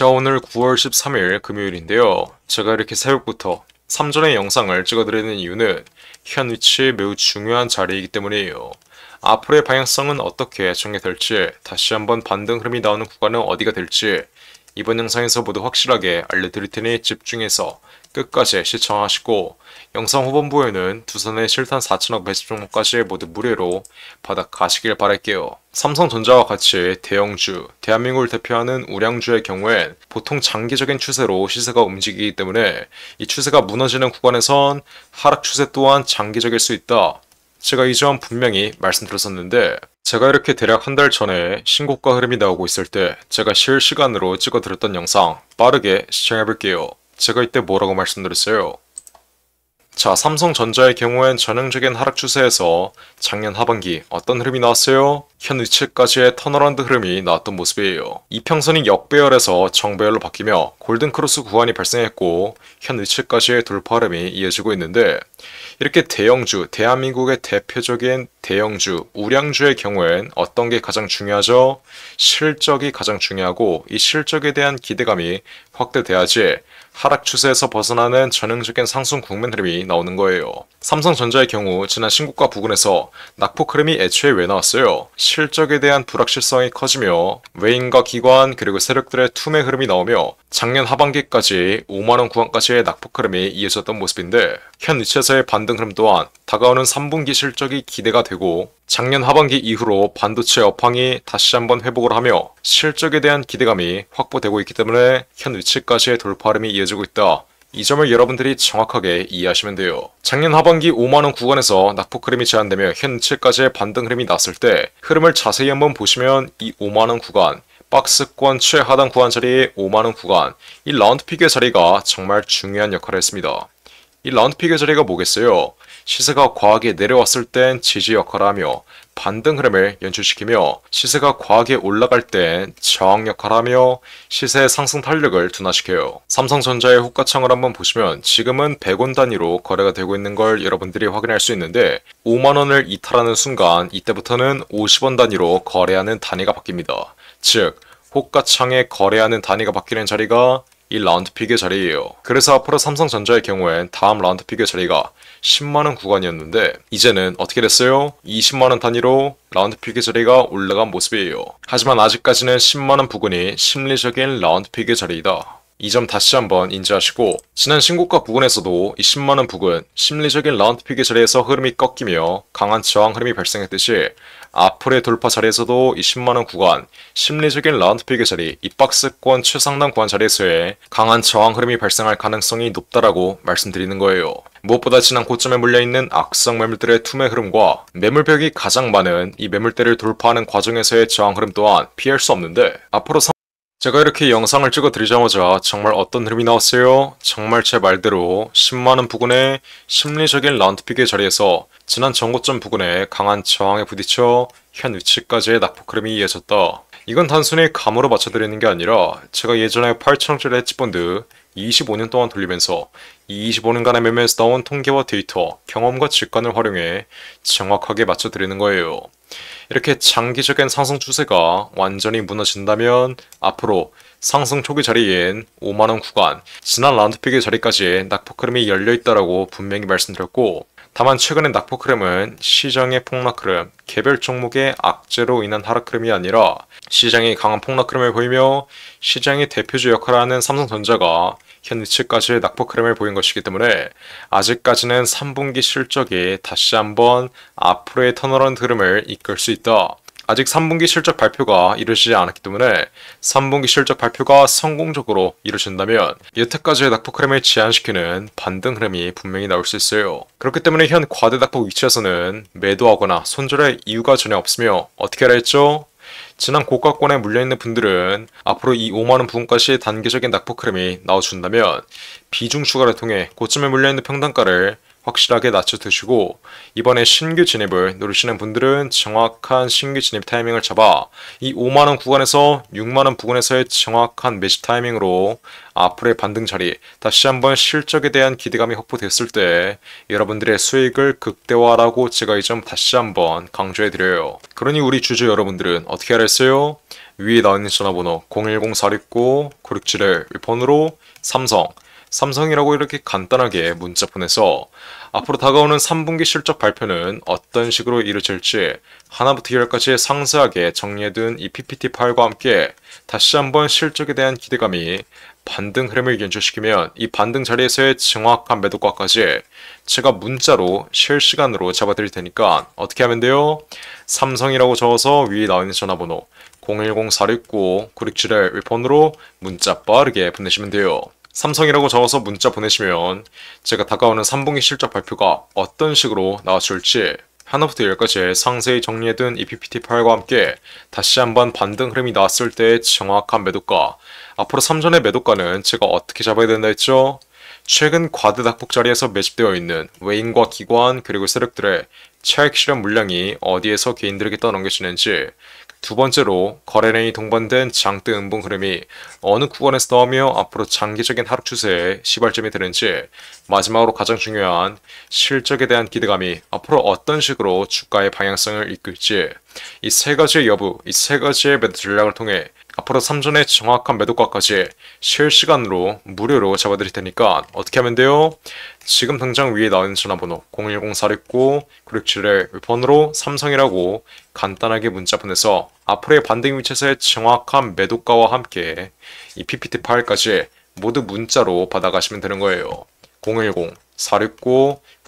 자 오늘 9월 13일 금요일인데요. 제가 이렇게 새벽부터 3전의 영상을 찍어드리는 이유는 현 위치 매우 중요한 자리이기 때문이에요. 앞으로의 방향성은 어떻게 전개될지 다시 한번 반등 흐름이 나오는 구간은 어디가 될지 이번 영상에서 모두 확실하게 알려드릴 테니 집중해서 끝까지 시청하시고 영상 후반부에는 두산의 실탄 4천억 매집 종목까지 모두 무료로 받아 가시길 바랄게요. 삼성전자와 같이 대형주, 대한민국을 대표하는 우량주의 경우엔 보통 장기적인 추세로 시세가 움직이기 때문에 이 추세가 무너지는 구간에선 하락 추세 또한 장기적일 수 있다. 제가 이 점 분명히 말씀드렸었는데 제가 이렇게 대략 한 달 전에 신고가 흐름이 나오고 있을 때 제가 실시간으로 찍어드렸던 영상 빠르게 시청해볼게요. 제가 이때 뭐라고 말씀드렸어요? 자, 삼성전자의 경우엔 전형적인 하락 추세에서 작년 하반기 어떤 흐름이 나왔어요? 현 위치까지의 turnaround 흐름이 나왔던 모습이에요. 이평선이 역배열에서 정배열로 바뀌며 golden cross 구간이 발생했고 현 위치까지의 돌파 흐름이 이어지고 있는데 이렇게 대형주, 대한민국의 대표적인 대형주, 우량주의 경우엔 어떤 게 가장 중요하죠? 실적이 가장 중요하고 이 실적에 대한 기대감이 확대돼야지 하락 추세에서 벗어나는 전형적인 상승 국면 흐름이 나오는 거예요. 삼성전자의 경우 지난 신고가 부근에서 낙폭 흐름이 애초에 왜 나왔어요? 실적에 대한 불확실성이 커지며 외인과 기관 그리고 세력들의 투매 흐름이 나오며 작년 하반기까지 5만원 구간까지의 낙폭 흐름이 이어졌던 모습인데 현 위치에서의 반등 흐름 또한 다가오는 3분기 실적이 기대가 되고 작년 하반기 이후로 반도체 업황이 다시 한번 회복을 하며 실적에 대한 기대감이 확보되고 있기 때문에 현 위치까지의 돌파 흐름이 이어 지고 있다. 이 점을 여러분들이 정확하게 이해하시면 돼요. 작년 하반기 5만원 구간에서 낙폭 흐름이 제한되며 현 위치까지의 반등 흐름이 났을 때 흐름을 자세히 한번 보시면 이 5만원 구간 박스권 최하단 구간 자리의 5만원 구간 이 라운드픽의 자리가 정말 중요한 역할을 했습니다. 이 라운드픽의 자리가 뭐겠어요? 시세가 과하게 내려왔을 땐 지지 역할을 하며 반등 흐름을 연출시키며 시세가 과하게 올라갈 땐 저항 역할을 하며 시세의 상승 탄력을 둔화시켜요. 삼성전자의 호가창을 한번 보시면 지금은 100원 단위로 거래가 되고 있는 걸 여러분들이 확인할 수 있는데 5만원을 이탈하는 순간 이때부터는 50원 단위로 거래하는 단위가 바뀝니다. 즉 호가창에 거래하는 단위가 바뀌는 자리가 이 라운드 픽의 자리예요. 그래서 앞으로 삼성전자의 경우엔 다음 라운드 픽의 자리가 10만원 구간이었는데 이제는 어떻게 됐어요? 20만원 단위로 라운드픽의 자리가 올라간 모습이에요. 하지만 아직까지는 10만원 부근이 심리적인 라운드픽의 자리이다. 이 점 다시 한번 인지하시고 지난 신고가 부근에서도 이 10만원 부근 심리적인 라운드픽의 자리에서 흐름이 꺾이며 강한 저항 흐름이 발생했듯이 앞으로의 돌파 자리에서도 이 10만원 구간 심리적인 라운드픽의 자리 이 박스권 최상단 구간 자리에서의 강한 저항 흐름이 발생할 가능성이 높다라고 말씀드리는 거예요. 무엇보다 지난 고점에 물려있는 악성 매물들의 투매 흐름과 매물벽이 가장 많은 이 매물대를 돌파하는 과정에서의 저항 흐름 또한 피할 수 없는데 앞으로 제가 이렇게 영상을 찍어 드리자마자 정말 어떤 흐름이 나왔어요? 정말 제 말대로 10만원 부근의 심리적인 라운드픽의 자리에서 지난 전고점 부근에 강한 저항에 부딪혀 현 위치까지의 낙폭 흐름이 이어졌다. 이건 단순히 감으로 맞춰드리는 게 아니라 제가 예전에 8천원짜리 헤지펀드 25년 동안 돌리면서 이 25년간의 매매에서 나온 통계와 데이터, 경험과 직관을 활용해 정확하게 맞춰드리는 거예요. 이렇게 장기적인 상승 추세가 완전히 무너진다면 앞으로 상승 초기 자리인 5만원 구간, 지난 라운드픽의 자리까지 낙폭 흐름이 열려있다라고 분명히 말씀드렸고 다만 최근의 낙폭 흐름은 시장의 폭락 흐름, 개별 종목의 악재로 인한 하락 흐름이 아니라 시장이 강한 폭락 흐름을 보이며 시장의 대표주 역할을 하는 삼성전자가 현 위치까지 낙폭 흐름을 보인 것이기 때문에 아직까지는 3분기 실적이 다시 한번 앞으로의 turnaround 흐름을 이끌 수 있다. 아직 3분기 실적 발표가 이루어지지 않았기 때문에 3분기 실적 발표가 성공적으로 이루어진다면 여태까지의 낙폭 흐름을 제한시키는 반등 흐름이 분명히 나올 수 있어요. 그렇기 때문에 현 과대 낙폭 위치에서는 매도하거나 손절할 이유가 전혀 없으며 어떻게 하라 했죠? 지난 고가권에 물려있는 분들은 앞으로 이 5만원 부분까지 단계적인 낙폭 흐름이 나와준다면 비중 추가를 통해 고점에 물려있는 평단가를 확실하게 낮춰 두시고 이번에 신규 진입을 노리시는 분들은 정확한 신규 진입 타이밍을 잡아 이 5만원 구간에서 6만원 부근에서의 정확한 매집 타이밍으로 앞으로의 반등 자리 다시 한번 실적에 대한 기대감이 확보됐을 때 여러분들의 수익을 극대화라고 제가 이 점 다시 한번 강조해 드려요. 그러니 우리 주주 여러분들은 어떻게 하랬어요? 위에 나와 있는 전화번호 010-469-9671 번호로 삼성, 삼성이라고 이렇게 간단하게 문자 보내서 앞으로 다가오는 3분기 실적 발표는 어떤 식으로 이루어질지 하나부터 열까지 상세하게 정리해둔 이 PPT 파일과 함께 다시 한번 실적에 대한 기대감이 반등 흐름을 연출시키면 이 반등 자리에서의 정확한 매도가까지 제가 문자로 실시간으로 잡아드릴 테니까 어떻게 하면 돼요? 삼성이라고 적어서 위에 나와 있는 전화번호 010-469-9671 번호로 문자 빠르게 보내시면 돼요. 삼성이라고 적어서 문자 보내시면 제가 다가오는 3분기 실적 발표가 어떤 식으로 나와줄지 하나부터 열까지 상세히 정리해둔 이 PPT 파일과 함께 다시 한번 반등 흐름이 나왔을 때의 정확한 매도가 앞으로 3전의 매도가는 제가 어떻게 잡아야 된다 했죠? 최근 과대 낙폭 자리에서 매집되어 있는 외인과 기관 그리고 세력들의 차익 실현 물량이 어디에서 개인들에게 떠넘겨지는지 두 번째로 거래량이 동반된 장대 음봉 흐름이 어느 구간에서 나오며 앞으로 장기적인 하락 추세에 시발점이 되는지 마지막으로 가장 중요한 실적에 대한 기대감이 앞으로 어떤 식으로 주가의 방향성을 이끌지 이 세 가지의 여부, 이 세 가지의 매도 전략을 통해 앞으로 3전의 정확한 매도가까지 실시간으로 무료로 잡아드릴 테니까 어떻게 하면 돼요? 지금 당장 위에 있는 전화번호 010-469-9671 번호로 삼성이라고 간단하게 문자 보내서 앞으로의 반등 위치에서의 정확한 매도가와 함께 이 PPT 파일까지 모두 문자로 받아가시면 되는 거예요.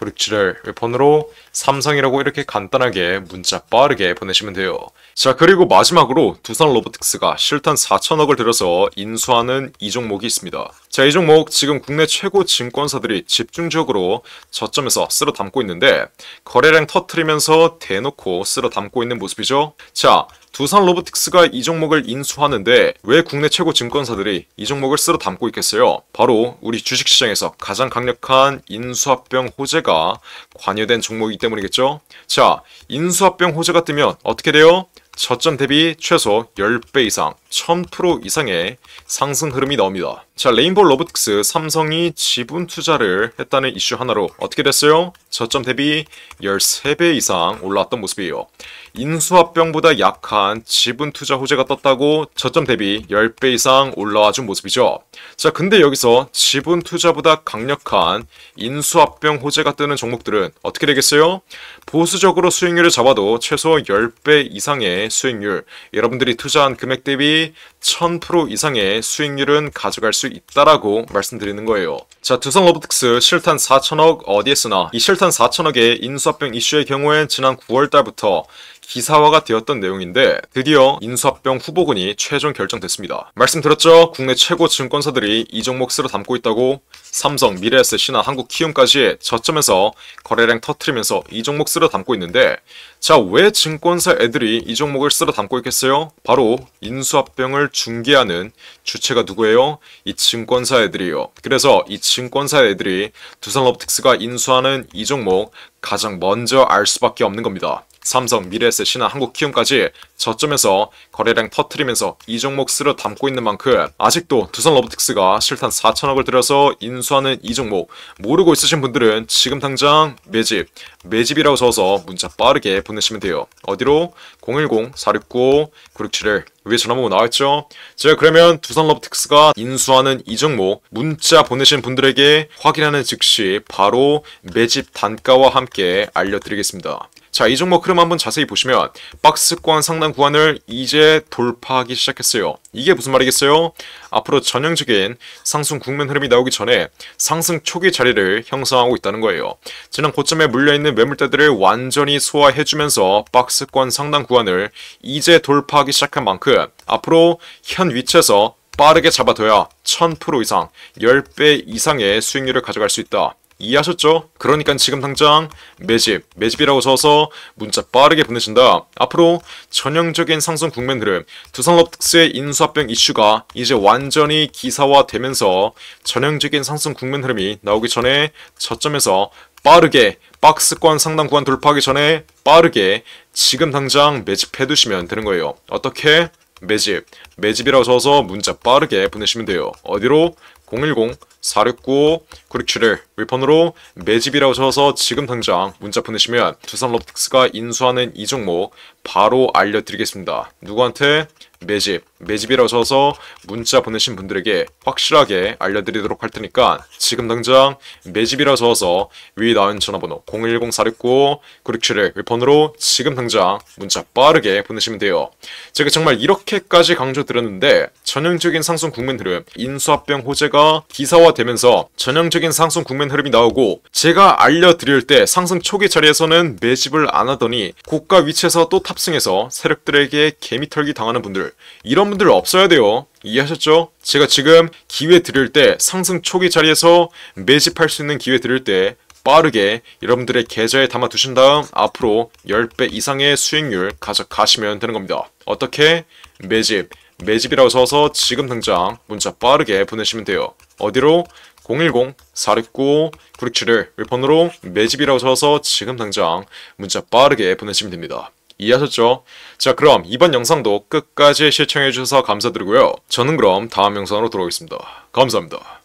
010 469 9671 번호로 삼성이라고 이렇게 간단하게 문자 빠르게 보내시면 돼요. 자 그리고 마지막으로 두산 로보틱스가 실탄 4천억을 들여서 인수하는 이 종목이 있습니다. 자 이 종목 지금 국내 최고 증권사들이 집중적으로 저점에서 쓸어 담고 있는데 거래량 터트리면서 대놓고 쓸어 담고 있는 모습이죠. 자 두산 로보틱스가 이 종목을 인수하는데 왜 국내 최고 증권사들이 이 종목을 쓸어 담고 있겠어요? 바로 우리 주식시장에서 가장 강력한 인수합병 호재가 관여된 종목이기 때문이겠죠? 자, 인수합병 호재가 뜨면 어떻게 돼요? 저점 대비 최소 10배 이상, 1000% 이상의 상승 흐름이 나옵니다. 자, 레인보우 로보틱스 삼성이 지분 투자를 했다는 이슈 하나로 어떻게 됐어요? 저점 대비 13배 이상 올라왔던 모습이에요. 인수합병보다 약한 지분 투자 호재가 떴다고 저점 대비 10배 이상 올라와 준 모습이죠. 자, 근데 여기서 지분 투자보다 강력한 인수합병 호재가 뜨는 종목들은 어떻게 되겠어요? 보수적으로 수익률을 잡아도 최소 10배 이상의 수익률, 여러분들이 투자한 금액 대비 1000% 이상의 수익률은 가져갈 수 있다라고 말씀드리는 거예요. 자, 두성 로보틱스 실탄 4천억 어디에 쓰나? 이 실탄 4천억의 인수합병 이슈의 경우엔 지난 9월 달부터 기사화가 되었던 내용인데 드디어 인수합병 후보군이 최종 결정됐습니다. 말씀드렸죠? 국내 최고 증권사들이 이 종목 쓰러 담고 있다고 삼성, 미래에셋이나 한국키움까지 저점에서 거래량 터트리면서 이 종목 쓰러 담고 있는데 자, 왜 증권사 애들이 이 종목을 쓰러 담고 있겠어요? 바로 인수합병을 중개하는 주체가 누구예요? 이 증권사 애들이에요. 그래서 이 증권사 애들이 두산로보틱스가 인수하는 이 종목 가장 먼저 알 수밖에 없는 겁니다. 삼성, 미래에셋이나 한국키움까지 저점에서 거래량 터트리면서 이 종목 쓰러 담고 있는 만큼 아직도 두산 로보틱스가 실탄 4천억을 들여서 인수하는 이 종목 모르고 있으신 분들은 지금 당장 매집, 매집이라고 적어서 문자 빠르게 보내시면 돼요. 어디로? 010-469-9671 위에 전화번호 나와있죠? 제가 그러면 두산 로보틱스가 인수하는 이 종목 문자 보내신 분들에게 확인하는 즉시 바로 매집 단가와 함께 알려드리겠습니다. 자, 이 종목 흐름 한번 자세히 보시면 박스권 상단 구간을 이제 돌파하기 시작했어요. 이게 무슨 말이겠어요? 앞으로 전형적인 상승 국면 흐름이 나오기 전에 상승 초기 자리를 형성하고 있다는 거예요. 지난 고점에 물려있는 매물대들을 완전히 소화해주면서 박스권 상단 구간을 이제 돌파하기 시작한 만큼 앞으로 현 위치에서 빠르게 잡아둬야 1000% 이상, 10배 이상의 수익률을 가져갈 수 있다. 이해하셨죠? 그러니까 지금 당장 매집, 매집이라고 써서 문자 빠르게 보내신다. 앞으로 전형적인 상승 국면 흐름, 두산업 특수의 인수합병 이슈가 이제 완전히 기사화되면서 전형적인 상승 국면 흐름이 나오기 전에 저점에서 빠르게 박스권 상단 구간 돌파하기 전에 빠르게 지금 당장 매집해 두시면 되는 거예요. 어떻게? 매집, 매집이라고 써서 문자 빠르게 보내시면 돼요. 어디로? 010 469 967을 위폰으로 매집이라고 적어서 지금 당장 문자 보내시면 두산 로보틱스가 인수하는 이 종목 바로 알려드리겠습니다. 누구한테? 매집, 매집이라고 적어서 문자 보내신 분들에게 확실하게 알려드리도록 할 테니까 지금 당장 매집이라고 적어서 위 나온 전화번호 010-469-967을 위폰으로 지금 당장 문자 빠르게 보내시면 돼요. 제가 정말 이렇게까지 강조드렸는데 전형적인 상승 국면 흐름, 인수합병 호재가 기사화되면서 전형적인 상승 국면 흐름이 나오고 제가 알려드릴 때 상승 초기 자리에서는 매집을 안 하더니 고가 위치에서 또 탑승해서 세력들에게 개미털기 당하는 분들 이런 분들 없어야 돼요. 이해하셨죠? 제가 지금 기회 드릴 때 상승 초기 자리에서 매집할 수 있는 기회 드릴 때 빠르게 여러분들의 계좌에 담아 두신 다음 앞으로 10배 이상의 수익률 가져가시면 되는 겁니다. 어떻게? 매집. 매집이라고 써서 지금 당장 문자 빠르게 보내시면 돼요. 어디로? 010-469-967을 일폰으로 매집이라고 써서 지금 당장 문자 빠르게 보내시면 됩니다. 이해하셨죠? 자 그럼 이번 영상도 끝까지 시청해주셔서 감사드리고요. 저는 그럼 다음 영상으로 돌아오겠습니다. 감사합니다.